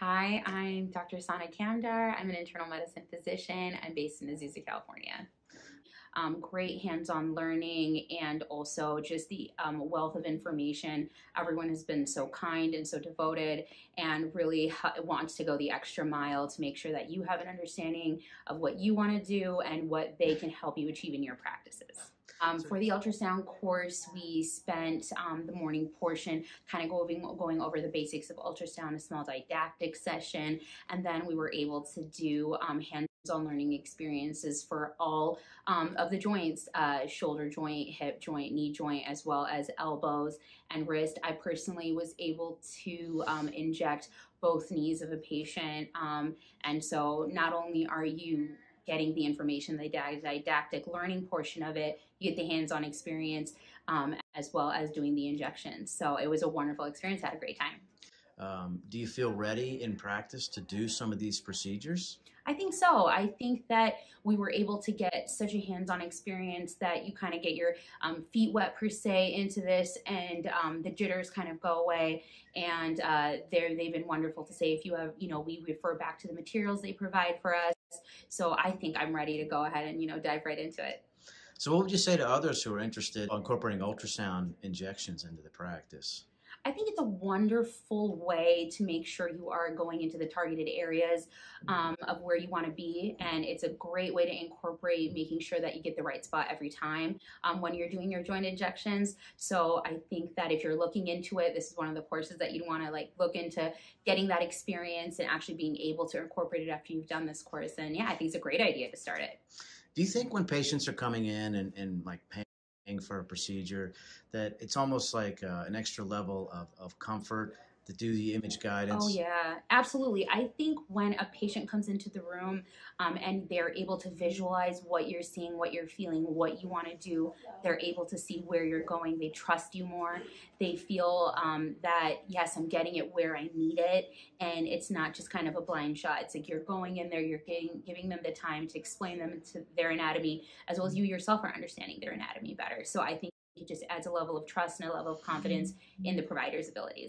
Hi, I'm Dr. Sana Kamdar. I'm an internal medicine physician. I'm based in Azusa, California. Um, great hands-on learning and also just the um, wealth of information. Everyone has been so kind and so devoted and really wants to go the extra mile to make sure that you have an understanding of what you want to do and what they can help you achieve in your practices. Um, for the ultrasound course, we spent um, the morning portion kind of going, going over the basics of ultrasound, a small didactic session, and then we were able to do um, hands-on learning experiences for all um, of the joints, uh, shoulder joint, hip joint, knee joint, as well as elbows and wrist. I personally was able to um, inject both knees of a patient, um, and so not only are you getting the information, the didactic learning portion of it. You get the hands-on experience um, as well as doing the injections. So it was a wonderful experience. Had a great time. Um, do you feel ready in practice to do some of these procedures? I think so. I think that we were able to get such a hands-on experience that you kind of get your um, feet wet per se into this, and um, the jitters kind of go away. And uh, they've been wonderful to say. If you have, you know, we refer back to the materials they provide for us. So I think I'm ready to go ahead and you know dive right into it. So what would you say to others who are interested in incorporating ultrasound injections into the practice? I think it's a wonderful way to make sure you are going into the targeted areas um, of where you want to be. And it's a great way to incorporate making sure that you get the right spot every time um, when you're doing your joint injections. So I think that if you're looking into it, this is one of the courses that you'd want to like look into getting that experience and actually being able to incorporate it after you've done this course. And yeah, I think it's a great idea to start it. Do you think when patients are coming in and, and like paying for a procedure that it's almost like uh, an extra level of, of comfort to do the image guidance. Oh yeah, absolutely. I think when a patient comes into the room um, and they're able to visualize what you're seeing, what you're feeling, what you want to do, they're able to see where you're going. They trust you more. They feel um, that yes, I'm getting it where I need it, and it's not just kind of a blind shot. It's like you're going in there, you're getting, giving them the time to explain them to their anatomy, as well as you yourself are understanding their anatomy better. So I think it just adds a level of trust and a level of confidence in the provider's abilities.